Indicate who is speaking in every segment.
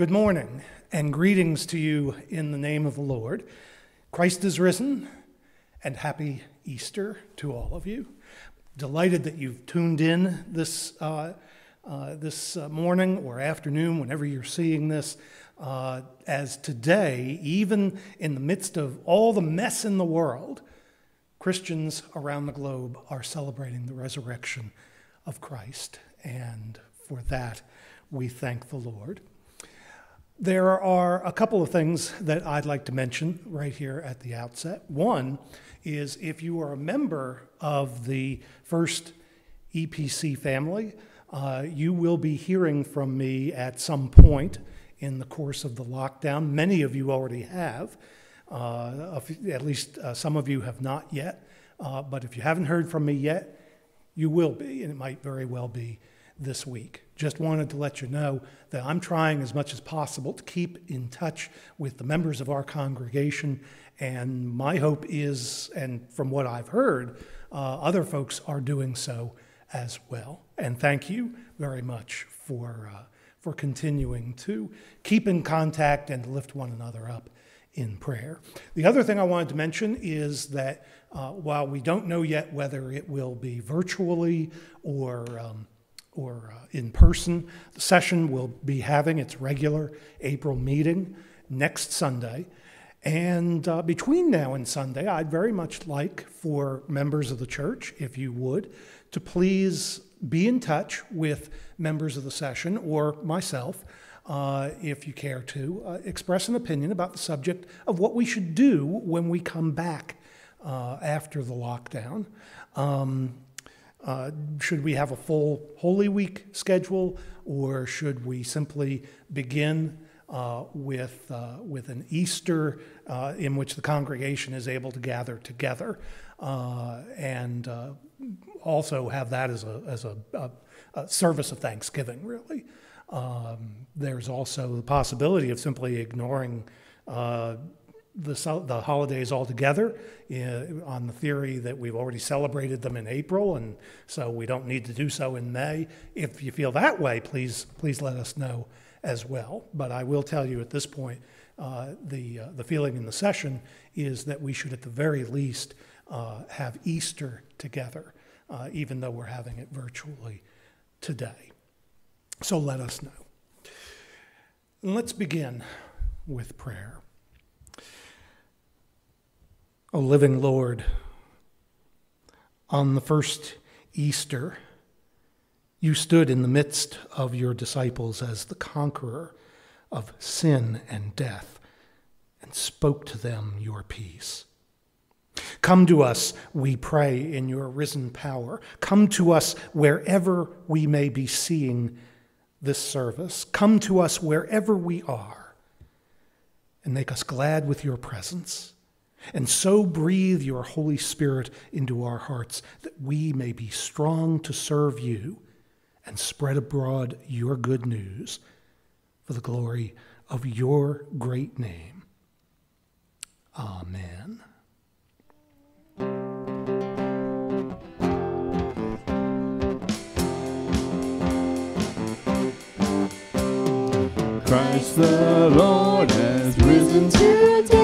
Speaker 1: Good morning and greetings to you in the name of the Lord. Christ is risen and happy Easter to all of you. Delighted that you've tuned in this, uh, uh, this uh, morning or afternoon, whenever you're seeing this, uh, as today, even in the midst of all the mess in the world, Christians around the globe are celebrating the resurrection of Christ. And for that, we thank the Lord. There are a couple of things that I'd like to mention right here at the outset. One is if you are a member of the first EPC family, uh, you will be hearing from me at some point in the course of the lockdown. Many of you already have, uh, at least uh, some of you have not yet. Uh, but if you haven't heard from me yet, you will be, and it might very well be this week. Just wanted to let you know that I'm trying as much as possible to keep in touch with the members of our congregation. And my hope is, and from what I've heard, uh, other folks are doing so as well. And thank you very much for, uh, for continuing to keep in contact and lift one another up in prayer. The other thing I wanted to mention is that uh, while we don't know yet whether it will be virtually or um, or uh, in person. The session will be having its regular April meeting next Sunday. And uh, between now and Sunday, I'd very much like for members of the church, if you would, to please be in touch with members of the session or myself, uh, if you care to, uh, express an opinion about the subject of what we should do when we come back uh, after the lockdown. Um, uh, should we have a full Holy Week schedule, or should we simply begin uh, with, uh, with an Easter uh, in which the congregation is able to gather together uh, and uh, also have that as a, as a, a, a service of thanksgiving, really? Um, there's also the possibility of simply ignoring the, the holidays altogether uh, on the theory that we've already celebrated them in April and so we don't need to do so in May. If you feel that way, please, please let us know as well. But I will tell you at this point, uh, the, uh, the feeling in the session is that we should at the very least uh, have Easter together, uh, even though we're having it virtually today. So let us know. Let's begin with prayer. O living Lord, on the first Easter, you stood in the midst of your disciples as the conqueror of sin and death and spoke to them your peace. Come to us, we pray, in your risen power. Come to us wherever we may be seeing this service. Come to us wherever we are and make us glad with your presence. And so breathe your Holy Spirit into our hearts that we may be strong to serve you and spread abroad your good news for the glory of your great name. Amen.
Speaker 2: Christ the Lord has risen today.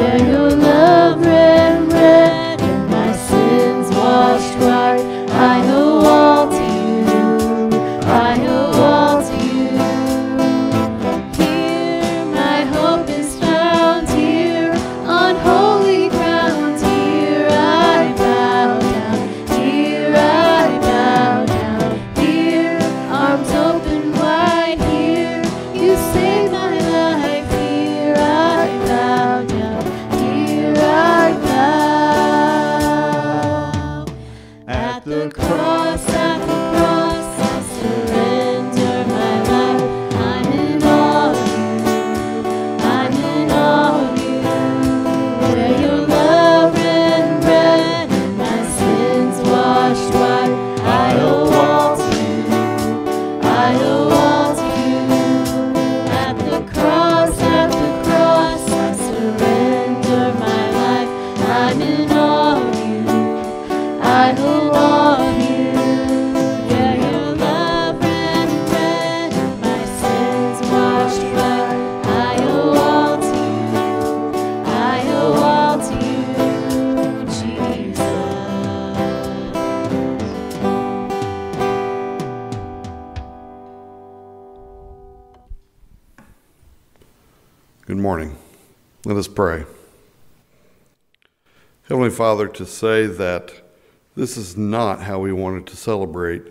Speaker 3: Where
Speaker 4: Let us pray. Heavenly Father, to say that this is not how we wanted to celebrate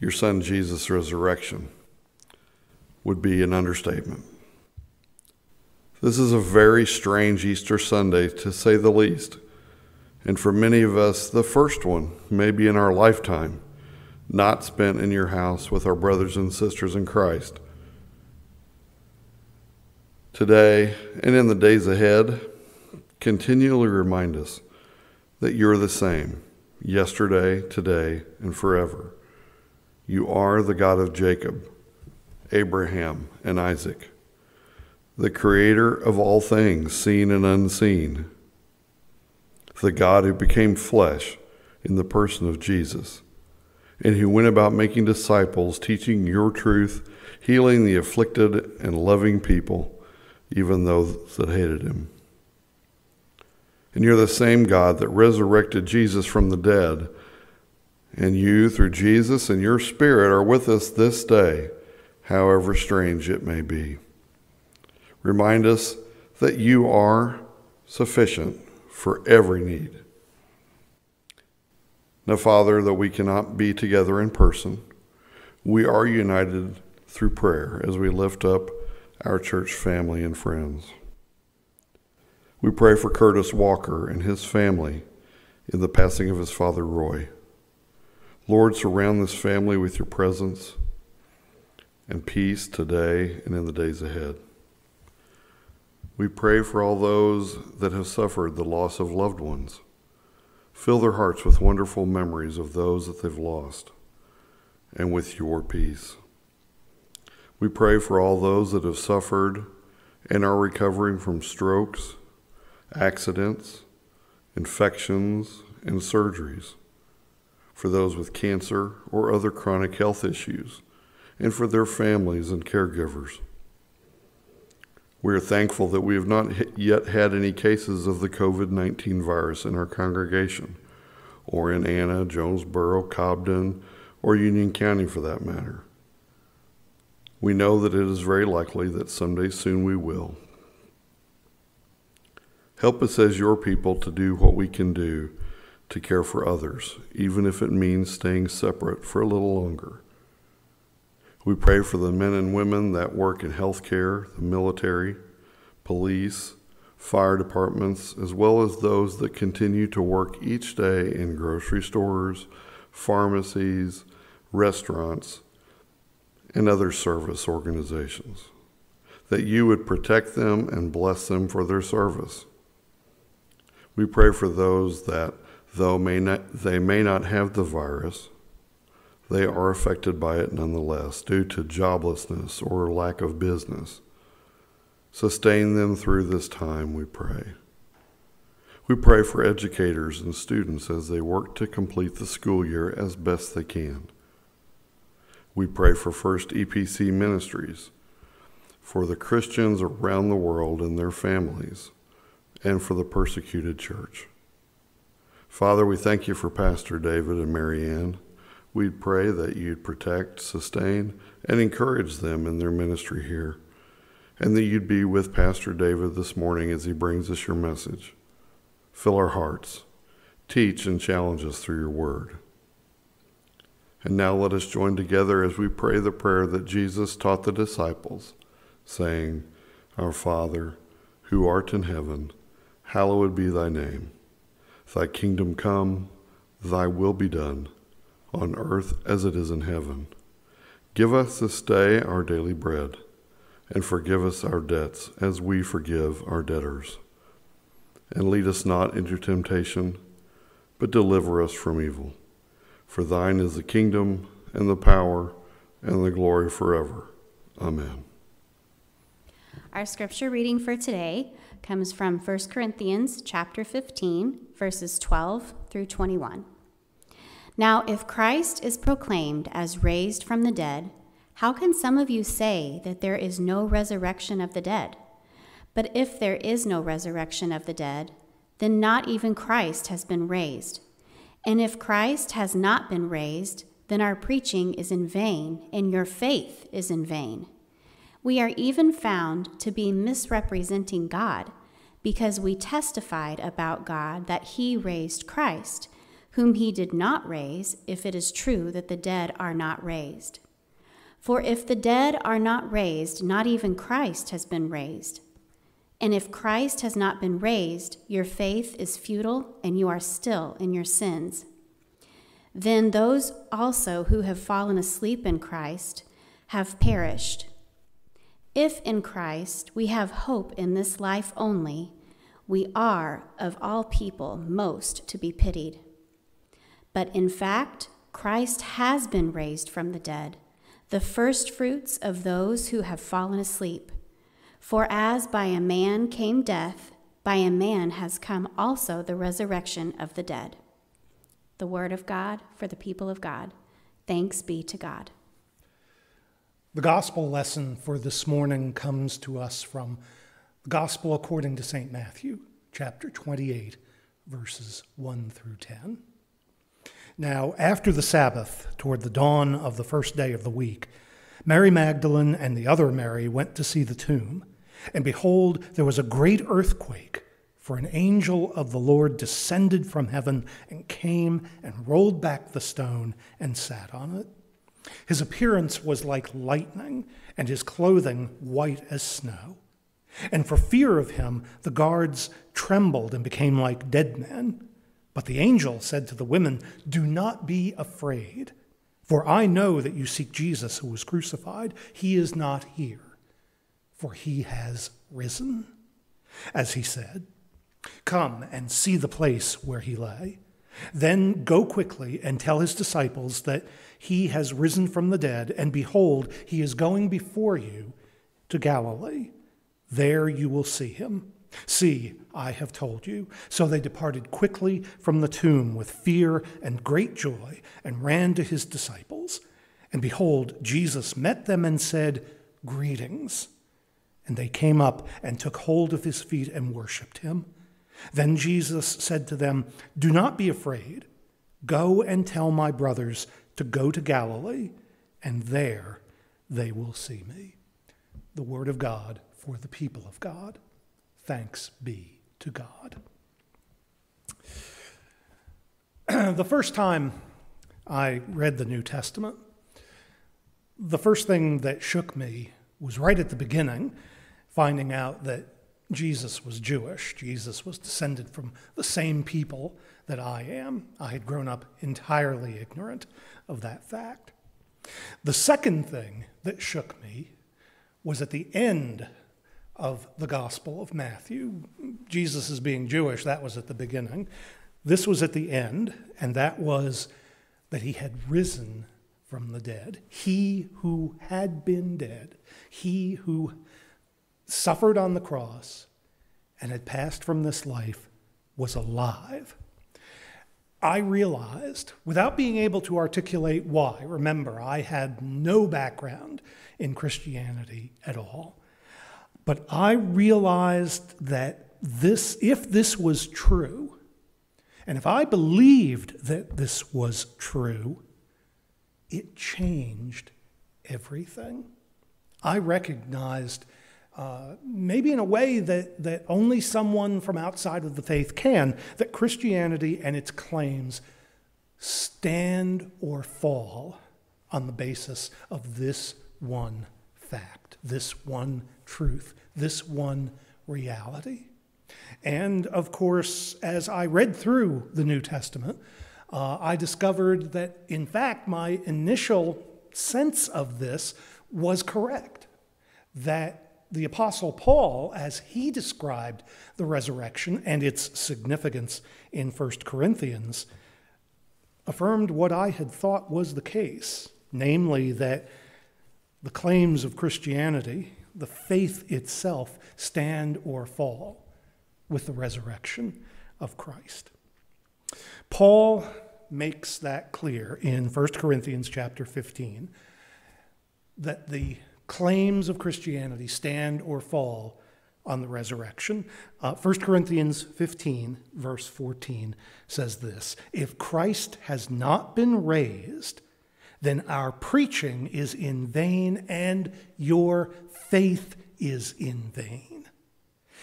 Speaker 4: your Son Jesus' resurrection would be an understatement. This is a very strange Easter Sunday, to say the least, and for many of us, the first one, maybe in our lifetime, not spent in your house with our brothers and sisters in Christ. Today and in the days ahead, continually remind us that you're the same yesterday, today, and forever. You are the God of Jacob, Abraham, and Isaac, the creator of all things, seen and unseen, the God who became flesh in the person of Jesus, and who went about making disciples, teaching your truth, healing the afflicted, and loving people even those that hated him. And you're the same God that resurrected Jesus from the dead. And you, through Jesus and your Spirit, are with us this day, however strange it may be. Remind us that you are sufficient for every need. Now, Father, though we cannot be together in person, we are united through prayer as we lift up our church family and friends. We pray for Curtis Walker and his family in the passing of his father Roy. Lord, surround this family with your presence and peace today and in the days ahead. We pray for all those that have suffered the loss of loved ones. Fill their hearts with wonderful memories of those that they've lost and with your peace. We pray for all those that have suffered and are recovering from strokes, accidents, infections, and surgeries, for those with cancer or other chronic health issues, and for their families and caregivers. We are thankful that we have not yet had any cases of the COVID 19 virus in our congregation, or in Anna, Jonesboro, Cobden, or Union County for that matter. We know that it is very likely that someday soon we will. Help us as your people to do what we can do to care for others, even if it means staying separate for a little longer. We pray for the men and women that work in healthcare, the military, police, fire departments, as well as those that continue to work each day in grocery stores, pharmacies, restaurants, and other service organizations. That you would protect them and bless them for their service. We pray for those that, though may not, they may not have the virus, they are affected by it nonetheless due to joblessness or lack of business. Sustain them through this time, we pray. We pray for educators and students as they work to complete the school year as best they can. We pray for First EPC Ministries, for the Christians around the world and their families, and for the persecuted church. Father, we thank you for Pastor David and Marianne. We pray that you'd protect, sustain, and encourage them in their ministry here, and that you'd be with Pastor David this morning as he brings us your message. Fill our hearts, teach and challenge us through your word. And now let us join together as we pray the prayer that Jesus taught the disciples, saying, Our Father, who art in heaven, hallowed be thy name. Thy kingdom come, thy will be done, on earth as it is in heaven. Give us this day our daily bread, and forgive us our debts as we forgive our debtors. And lead us not into temptation, but deliver us from evil. For thine is the kingdom and the power and the glory forever. Amen.
Speaker 5: Our scripture reading for today comes from 1 Corinthians chapter 15, verses 12 through 21. Now, if Christ is proclaimed as raised from the dead, how can some of you say that there is no resurrection of the dead? But if there is no resurrection of the dead, then not even Christ has been raised. And if Christ has not been raised, then our preaching is in vain, and your faith is in vain. We are even found to be misrepresenting God, because we testified about God that He raised Christ, whom He did not raise, if it is true that the dead are not raised. For if the dead are not raised, not even Christ has been raised. And if Christ has not been raised, your faith is futile and you are still in your sins. Then those also who have fallen asleep in Christ have perished. If in Christ we have hope in this life only, we are of all people most to be pitied. But in fact, Christ has been raised from the dead, the firstfruits of those who have fallen asleep. For as by a man came death, by a man has come also the resurrection of the dead. The word of God for the people of God. Thanks be to God.
Speaker 1: The gospel lesson for this morning comes to us from the Gospel according to St. Matthew, chapter 28, verses 1 through 10. Now, after the Sabbath, toward the dawn of the first day of the week, Mary Magdalene and the other Mary went to see the tomb. And behold, there was a great earthquake, for an angel of the Lord descended from heaven and came and rolled back the stone and sat on it. His appearance was like lightning, and his clothing white as snow. And for fear of him, the guards trembled and became like dead men. But the angel said to the women, Do not be afraid, for I know that you seek Jesus who was crucified. He is not here for he has risen. As he said, Come and see the place where he lay. Then go quickly and tell his disciples that he has risen from the dead, and behold, he is going before you to Galilee. There you will see him. See, I have told you. So they departed quickly from the tomb with fear and great joy and ran to his disciples. And behold, Jesus met them and said, Greetings. And they came up and took hold of his feet and worshiped him. Then Jesus said to them, Do not be afraid. Go and tell my brothers to go to Galilee, and there they will see me. The word of God for the people of God. Thanks be to God. the first time I read the New Testament, the first thing that shook me was right at the beginning, finding out that Jesus was Jewish. Jesus was descended from the same people that I am. I had grown up entirely ignorant of that fact. The second thing that shook me was at the end of the Gospel of Matthew. Jesus is being Jewish, that was at the beginning. This was at the end, and that was that he had risen from the dead. He who had been dead, he who suffered on the cross and had passed from this life, was alive. I realized, without being able to articulate why, remember, I had no background in Christianity at all, but I realized that this, if this was true, and if I believed that this was true, it changed everything. I recognized, uh, maybe in a way that, that only someone from outside of the faith can, that Christianity and its claims stand or fall on the basis of this one fact, this one truth, this one reality. And of course, as I read through the New Testament, uh, I discovered that, in fact, my initial sense of this was correct. That the Apostle Paul, as he described the resurrection and its significance in 1 Corinthians, affirmed what I had thought was the case, namely that the claims of Christianity, the faith itself, stand or fall with the resurrection of Christ. Paul makes that clear in 1 Corinthians chapter 15 that the claims of Christianity stand or fall on the resurrection. Uh, 1 Corinthians 15, verse 14 says this If Christ has not been raised, then our preaching is in vain and your faith is in vain.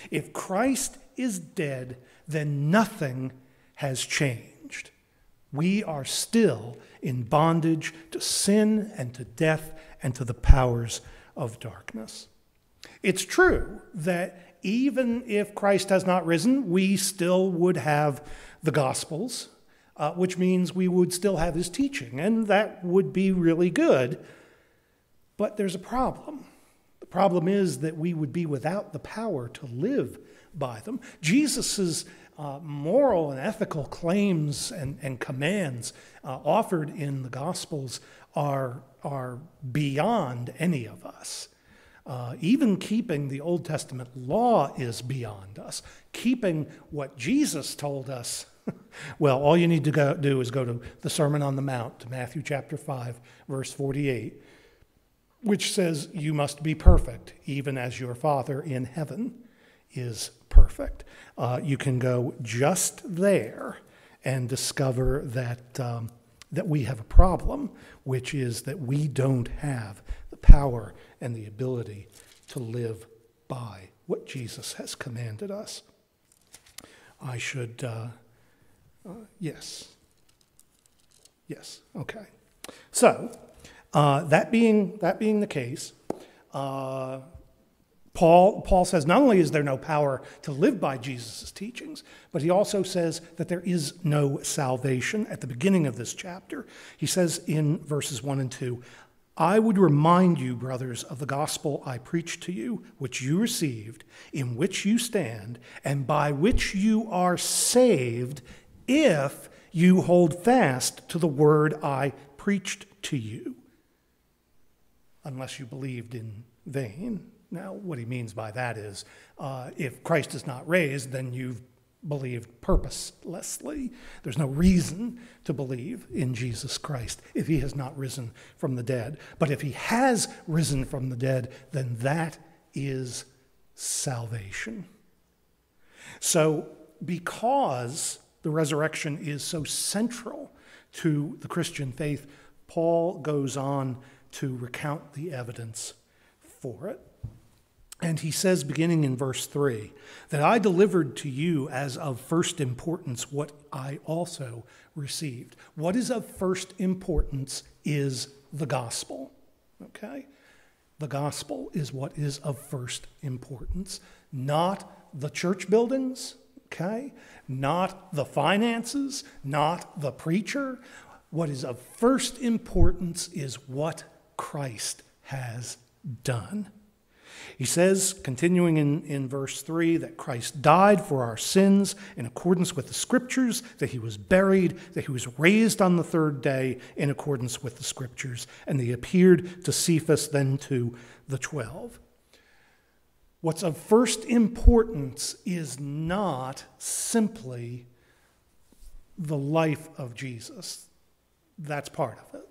Speaker 1: If Christ is dead, then nothing has changed. We are still in bondage to sin and to death and to the powers of darkness. It's true that even if Christ has not risen, we still would have the Gospels, uh, which means we would still have his teaching, and that would be really good. But there's a problem. The problem is that we would be without the power to live by them. Jesus' uh, moral and ethical claims and, and commands uh, offered in the Gospels are, are beyond any of us. Uh, even keeping the Old Testament law is beyond us. Keeping what Jesus told us, well, all you need to go, do is go to the Sermon on the Mount, to Matthew chapter 5, verse 48, which says, You must be perfect, even as your Father in heaven is perfect. Uh, you can go just there and discover that, um, that we have a problem, which is that we don't have the power and the ability to live by what Jesus has commanded us. I should, uh, uh, yes. Yes, okay. So, uh, that, being, that being the case, uh, Paul, Paul says not only is there no power to live by Jesus' teachings, but he also says that there is no salvation at the beginning of this chapter. He says in verses 1 and 2 I would remind you, brothers, of the gospel I preached to you, which you received, in which you stand, and by which you are saved, if you hold fast to the word I preached to you, unless you believed in vain. Now, what he means by that is uh, if Christ is not raised, then you've believed purposelessly. There's no reason to believe in Jesus Christ if he has not risen from the dead. But if he has risen from the dead, then that is salvation. So, because the resurrection is so central to the Christian faith, Paul goes on to recount the evidence for it. And he says, beginning in verse 3, that I delivered to you as of first importance what I also received. What is of first importance is the gospel. Okay? The gospel is what is of first importance, not the church buildings, okay? Not the finances, not the preacher. What is of first importance is what Christ has done. He says, continuing in, in verse 3, that Christ died for our sins in accordance with the scriptures, that he was buried, that he was raised on the third day in accordance with the scriptures, and he appeared to Cephas, then to the twelve. What's of first importance is not simply the life of Jesus. That's part of it.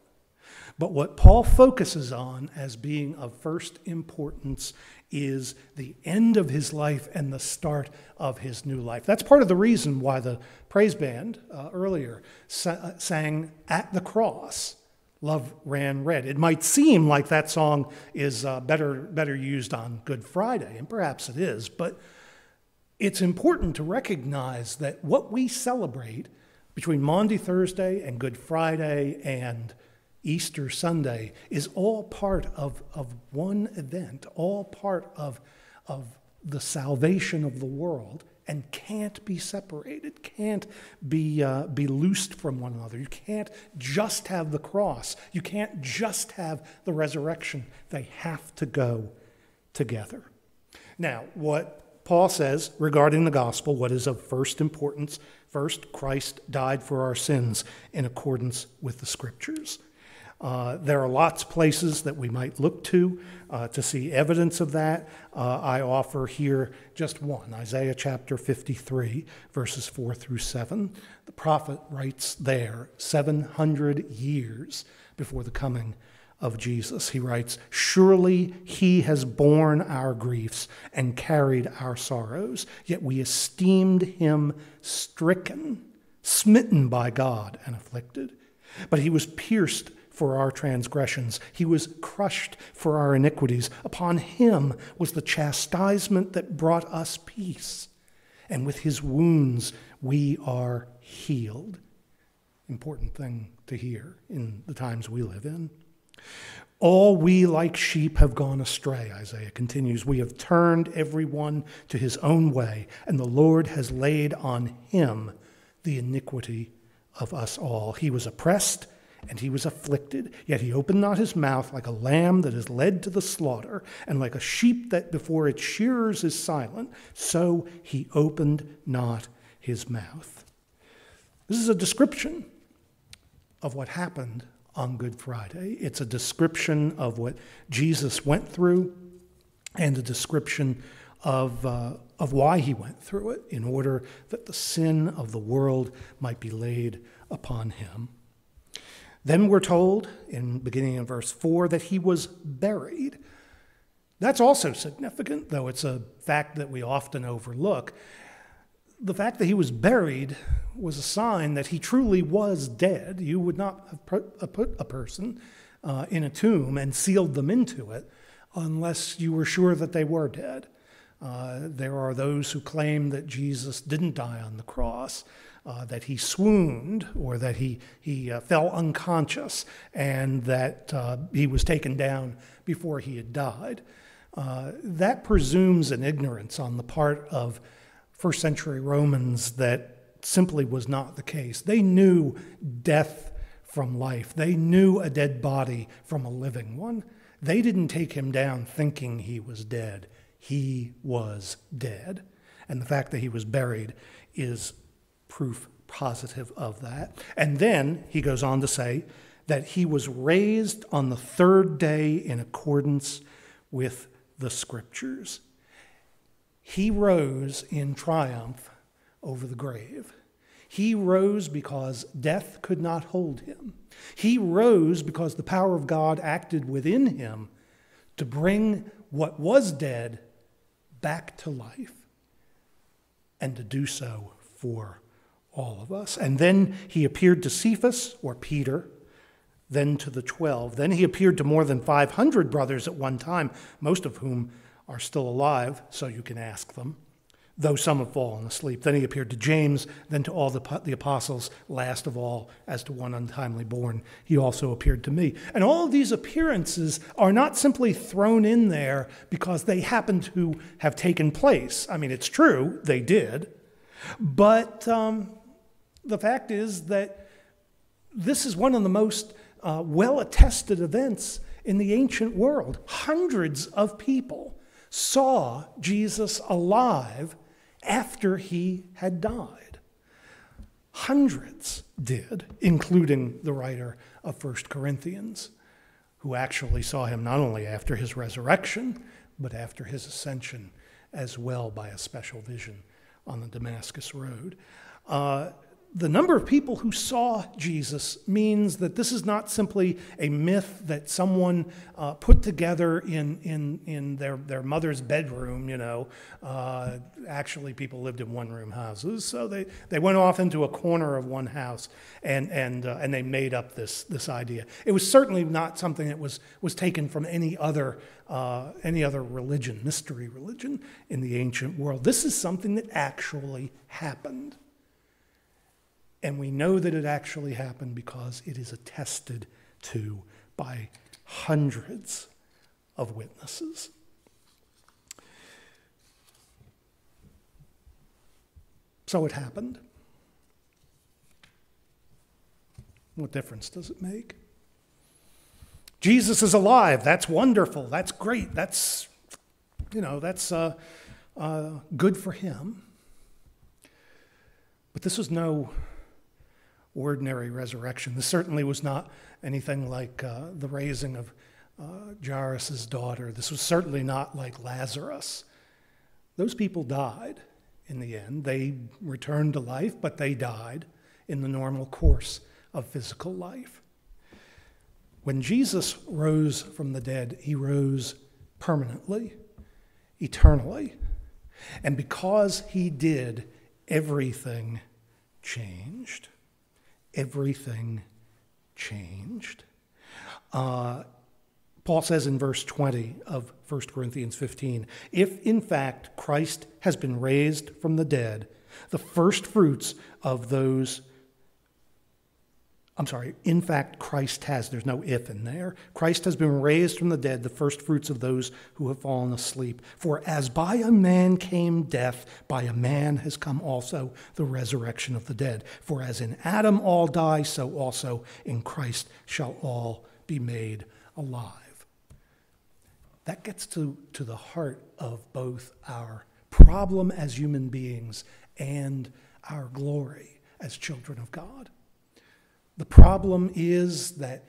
Speaker 1: But what Paul focuses on as being of first importance is the end of his life and the start of his new life. That's part of the reason why the praise band uh, earlier sa- sang At the Cross. Love ran red. It might seem like that song is uh, better, better used on Good Friday, and perhaps it is, but it's important to recognize that what we celebrate between Maundy Thursday and Good Friday and Easter Sunday is all part of, of one event, all part of, of the salvation of the world, and can't be separated, can't be, uh, be loosed from one another. You can't just have the cross, you can't just have the resurrection. They have to go together. Now, what Paul says regarding the gospel, what is of first importance, first, Christ died for our sins in accordance with the scriptures. Uh, there are lots of places that we might look to uh, to see evidence of that. Uh, I offer here just one Isaiah chapter 53, verses 4 through 7. The prophet writes there 700 years before the coming of Jesus. He writes, Surely he has borne our griefs and carried our sorrows, yet we esteemed him stricken, smitten by God, and afflicted. But he was pierced for our transgressions. He was crushed for our iniquities. Upon him was the chastisement that brought us peace. And with his wounds we are healed. Important thing to hear in the times we live in. All we like sheep have gone astray, Isaiah continues. We have turned everyone to his own way, and the Lord has laid on him the iniquity of us all. He was oppressed and he was afflicted, yet he opened not his mouth like a lamb that is led to the slaughter, and like a sheep that before its shearers is silent, so he opened not his mouth. This is a description of what happened on Good Friday. It's a description of what Jesus went through and a description of, uh, of why he went through it in order that the sin of the world might be laid upon him. Then we're told, in beginning in verse 4, that he was buried. That's also significant, though it's a fact that we often overlook. The fact that he was buried was a sign that he truly was dead. You would not have put a person uh, in a tomb and sealed them into it unless you were sure that they were dead. Uh, there are those who claim that Jesus didn't die on the cross uh, that he swooned or that he, he uh, fell unconscious and that uh, he was taken down before he had died. Uh, that presumes an ignorance on the part of first century Romans that simply was not the case. They knew death from life, they knew a dead body from a living one. They didn't take him down thinking he was dead. He was dead. And the fact that he was buried is proof positive of that. And then he goes on to say that he was raised on the third day in accordance with the scriptures. He rose in triumph over the grave. He rose because death could not hold him. He rose because the power of God acted within him to bring what was dead back to life and to do so for all of us. And then he appeared to Cephas, or Peter, then to the twelve. Then he appeared to more than 500 brothers at one time, most of whom are still alive, so you can ask them, though some have fallen asleep. Then he appeared to James, then to all the, the apostles, last of all, as to one untimely born, he also appeared to me. And all of these appearances are not simply thrown in there because they happen to have taken place. I mean, it's true, they did, but um, the fact is that this is one of the most uh, well attested events in the ancient world. Hundreds of people saw Jesus alive after he had died. Hundreds did, including the writer of 1 Corinthians, who actually saw him not only after his resurrection, but after his ascension as well by a special vision on the Damascus Road. Uh, the number of people who saw Jesus means that this is not simply a myth that someone uh, put together in, in, in their, their mother's bedroom, you know. Uh, actually, people lived in one room houses, so they, they went off into a corner of one house and, and, uh, and they made up this, this idea. It was certainly not something that was, was taken from any other, uh, any other religion, mystery religion in the ancient world. This is something that actually happened. And we know that it actually happened because it is attested to by hundreds of witnesses. So it happened. What difference does it make? Jesus is alive. That's wonderful. That's great. That's, you know, that's uh, uh, good for him. But this was no ordinary resurrection. This certainly was not anything like uh, the raising of uh, Jairus' daughter. This was certainly not like Lazarus. Those people died in the end. They returned to life, but they died in the normal course of physical life. When Jesus rose from the dead, he rose permanently, eternally. And because he did, everything changed everything changed. Uh, Paul says in verse 20 of 1 Corinthians 15 if in fact Christ has been raised from the dead, the first fruits of those I'm sorry, in fact, Christ has, there's no if in there. Christ has been raised from the dead, the first fruits of those who have fallen asleep. For as by a man came death, by a man has come also the resurrection of the dead. For as in Adam all die, so also in Christ shall all be made alive. That gets to, to the heart of both our problem as human beings and our glory as children of God. The problem is that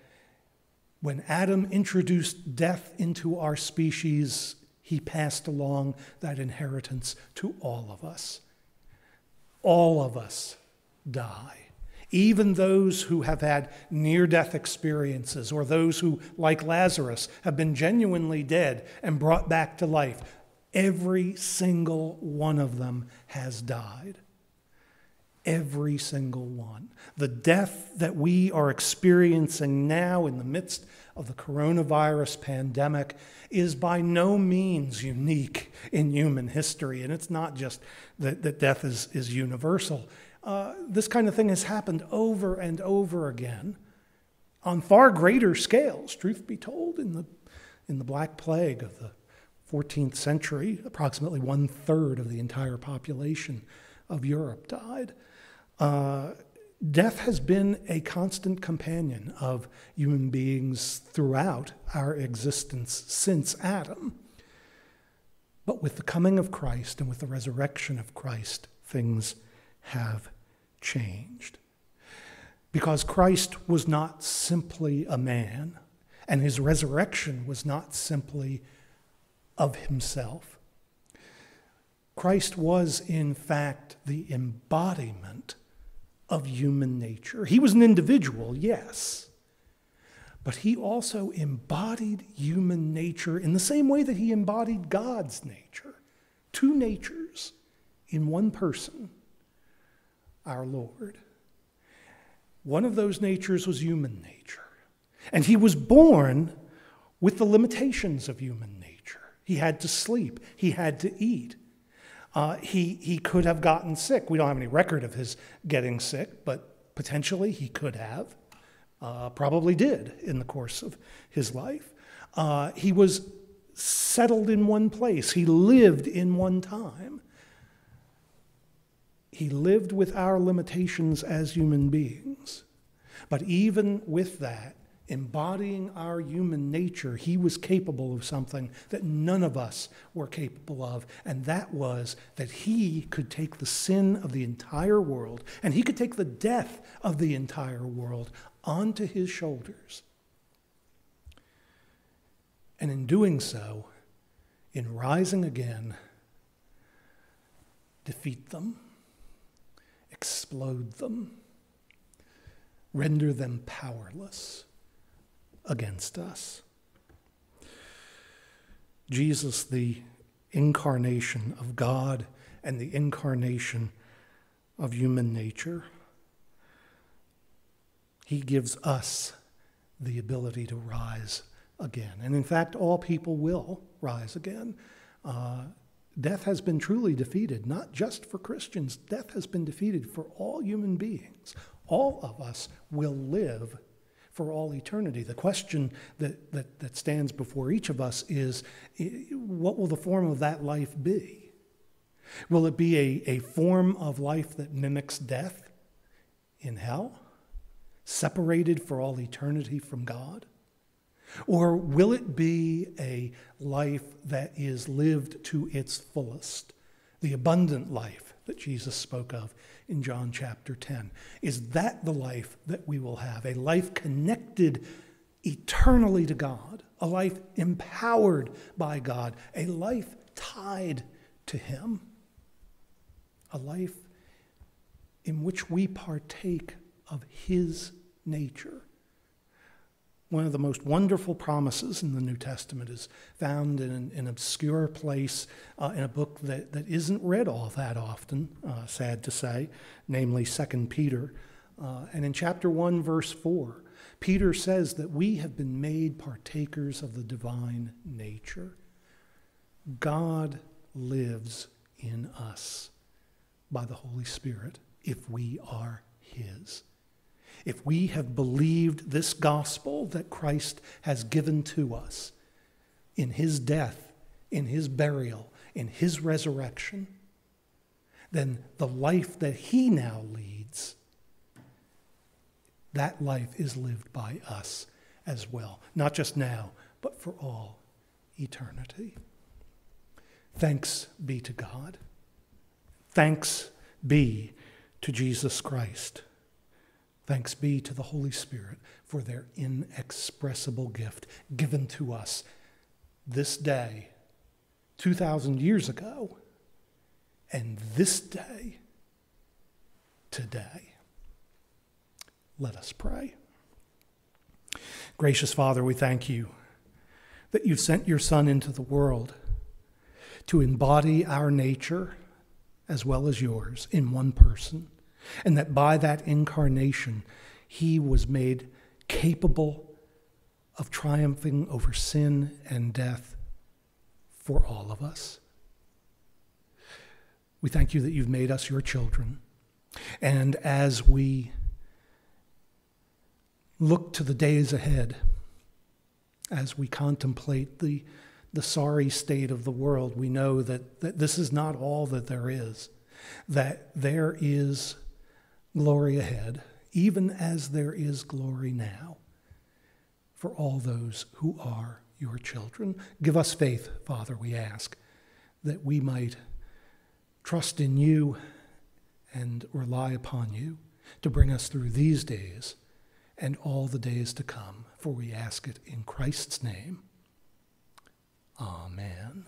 Speaker 1: when Adam introduced death into our species, he passed along that inheritance to all of us. All of us die. Even those who have had near death experiences, or those who, like Lazarus, have been genuinely dead and brought back to life, every single one of them has died. Every single one. The death that we are experiencing now in the midst of the coronavirus pandemic is by no means unique in human history. And it's not just that, that death is, is universal. Uh, this kind of thing has happened over and over again on far greater scales, truth be told, in the, in the Black Plague of the 14th century, approximately one third of the entire population of Europe died. Uh, death has been a constant companion of human beings throughout our existence since Adam. But with the coming of Christ and with the resurrection of Christ, things have changed. Because Christ was not simply a man, and his resurrection was not simply of himself. Christ was, in fact, the embodiment of human nature. He was an individual, yes, but he also embodied human nature in the same way that he embodied God's nature. Two natures in one person, our Lord. One of those natures was human nature, and he was born with the limitations of human nature. He had to sleep. He had to eat. Uh, he, he could have gotten sick. We don't have any record of his getting sick, but potentially he could have. Uh, probably did in the course of his life. Uh, he was settled in one place, he lived in one time. He lived with our limitations as human beings. But even with that, embodying our human nature, he was capable of something that none of us were capable of, and that was that he could take the sin of the entire world and he could take the death of the entire world onto his shoulders. And in doing so, in rising again, defeat them, explode them, render them powerless against us. Jesus, the incarnation of God and the incarnation of human nature, he gives us the ability to rise again. And in fact, all people will rise again. Uh, death has been truly defeated, not just for Christians, death has been defeated for all human beings. All of us will live for all eternity. The question that, that, that stands before each of us is what will the form of that life be? Will it be a, a form of life that mimics death in hell, separated for all eternity from God? Or will it be a life that is lived to its fullest, the abundant life that Jesus spoke of in John chapter 10? Is that the life that we will have? A life connected eternally to God, a life empowered by God, a life tied to Him, a life in which we partake of His nature one of the most wonderful promises in the New Testament is found in an, obscure place uh, in a book that, that isn't read all that often, uh, sad to say, namely 2 Peter. Uh, and in chapter 1, verse 4, Peter says that we have been made partakers of the divine nature. God lives in us by the Holy Spirit if we are His if we have believed this gospel that Christ has given to us in his death, in his burial, in his resurrection, then the life that he now leads, that life is lived by us as well, not just now, but for all eternity. Thanks be to God. Thanks be to Jesus Christ. Thanks be to the Holy Spirit for their inexpressible gift given to us this day, 2,000 years ago, and this day, today. Let us pray. Gracious Father, we thank you that you've sent your Son into the world to embody our nature as well as yours in one person and that by that incarnation, he was made capable of triumphing over sin and death for all of us. We thank you that you've made us your children. And as we look to the days ahead, as we contemplate the, the sorry state of the world, we know that, that this is not all that there is, that there is glory ahead, even as there is glory now for all those who are your children. Give us faith, Father, we ask, that we might trust in you and rely upon you to bring us through these days and all the days to come. For we ask it in Christ's name. Amen.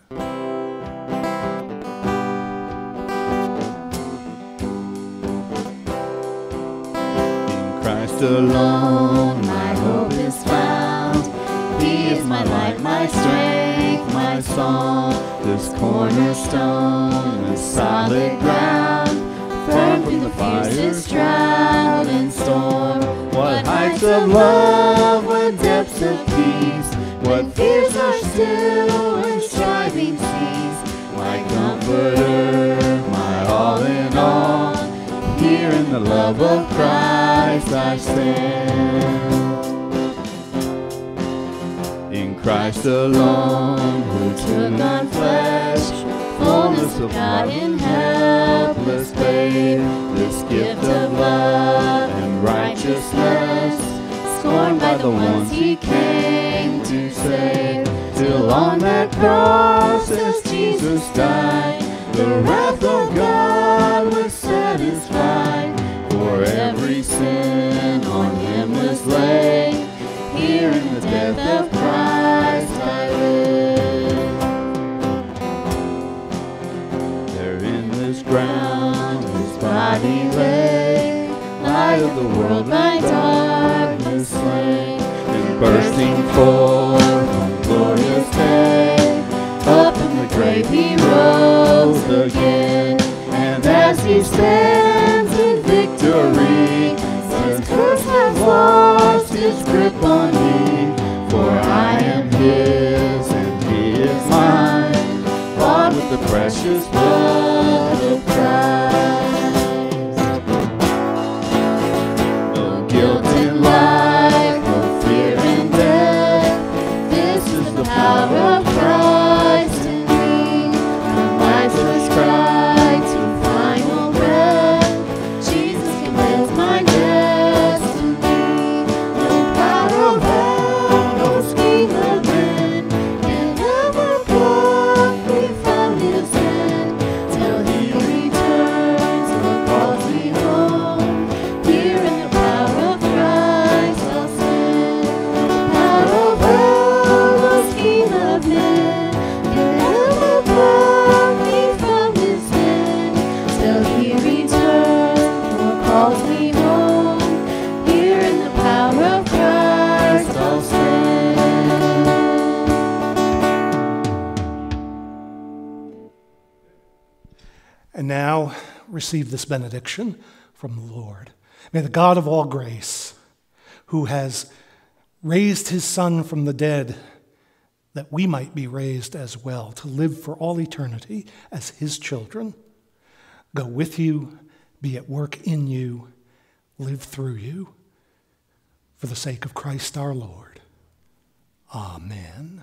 Speaker 2: Christ alone my hope is found. He is my light, my strength, my song. This cornerstone is solid ground. Firm from the fire's drought and storm. What heights of love, what depths of peace. When fears are still and striving cease, my comforter, my all in all. Here in the love of Christ I stand. In Christ alone, who took on flesh, fullness of God in helpless babe, this gift of love and righteousness, scorned by the ones he came to save, till on that cross as Jesus died, the wrath of God was satisfied, for every sin on him was laid. Here in the death of Christ I live. There in this ground his body lay, light of the world by darkness slain, and bursting forth as he stands in victory, says, Curse has this
Speaker 1: benediction from the Lord. May the God of all grace, who has raised his Son from the dead, that we might be raised as well, to live for all eternity as his children, go with you, be at work in you, live through you, for the sake of Christ our Lord. Amen.